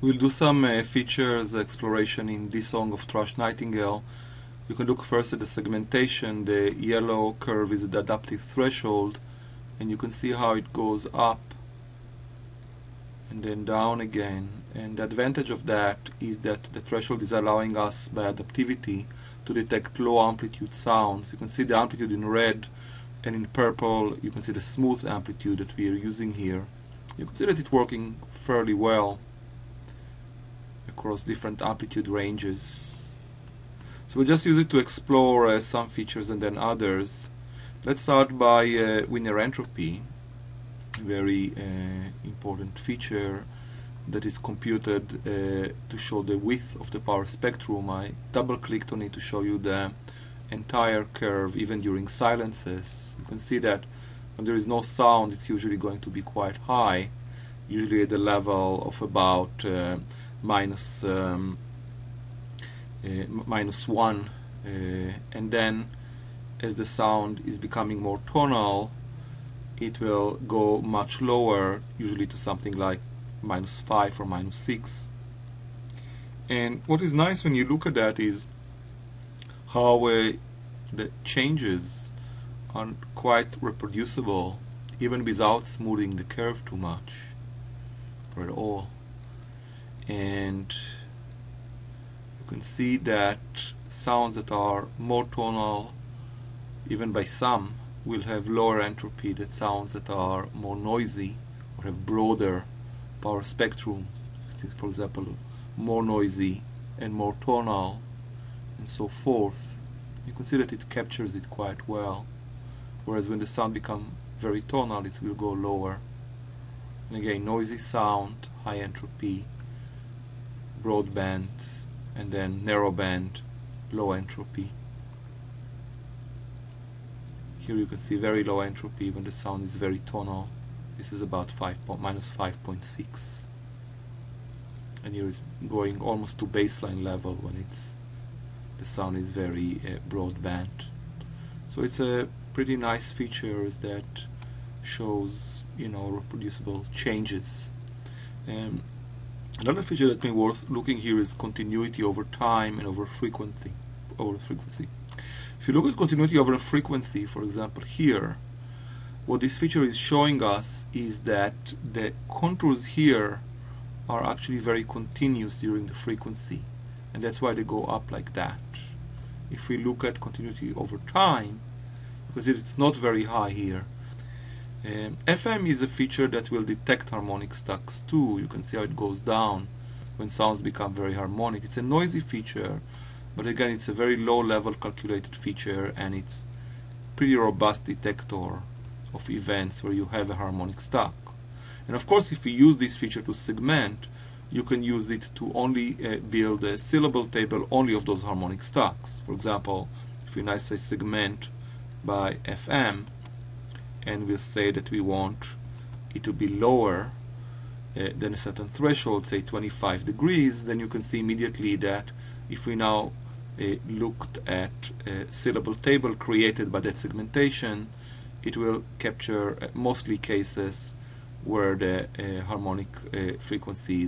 We'll do some uh, features exploration in this song of Thrush Nightingale. You can look first at the segmentation. The yellow curve is the adaptive threshold, and you can see how it goes up and then down again. And the advantage of that is that the threshold is allowing us by adaptivity to detect low amplitude sounds. You can see the amplitude in red, and in purple you can see the smooth amplitude that we are using here. You can see that it's working fairly well across different amplitude ranges. So we'll just use it to explore uh, some features and then others. Let's start by uh, Wiener entropy, very uh, important feature that is computed uh, to show the width of the power spectrum. I double clicked on it to show you the entire curve even during silences. You can see that when there is no sound it's usually going to be quite high, usually at the level of about uh, minus, um, uh, minus 1 uh, and then as the sound is becoming more tonal it will go much lower usually to something like minus 5 or minus 6 and what is nice when you look at that is how uh, the changes are quite reproducible even without smoothing the curve too much or at all and you can see that sounds that are more tonal even by some will have lower entropy than sounds that are more noisy or have broader power spectrum. For example more noisy and more tonal and so forth. You can see that it captures it quite well. Whereas when the sound becomes very tonal it will go lower. And again noisy sound high entropy broadband and then narrowband low entropy. Here you can see very low entropy when the sound is very tonal. This is about 5 minus 5.6 and here it's going almost to baseline level when it's the sound is very uh, broadband so it's a pretty nice feature that shows you know reproducible changes. Um, Another feature that may worth looking here is continuity over time and over frequency. Over frequency. If you look at continuity over frequency, for example, here, what this feature is showing us is that the contours here are actually very continuous during the frequency, and that's why they go up like that. If we look at continuity over time, because it's not very high here, um, FM is a feature that will detect harmonic stacks too. You can see how it goes down when sounds become very harmonic. It's a noisy feature, but again, it's a very low level calculated feature and it's pretty robust detector of events where you have a harmonic stack. And of course, if you use this feature to segment, you can use it to only uh, build a syllable table only of those harmonic stacks. For example, if now say segment by FM, and we'll say that we want it to be lower uh, than a certain threshold, say 25 degrees, then you can see immediately that if we now uh, looked at a syllable table created by that segmentation, it will capture uh, mostly cases where the uh, harmonic uh, frequency is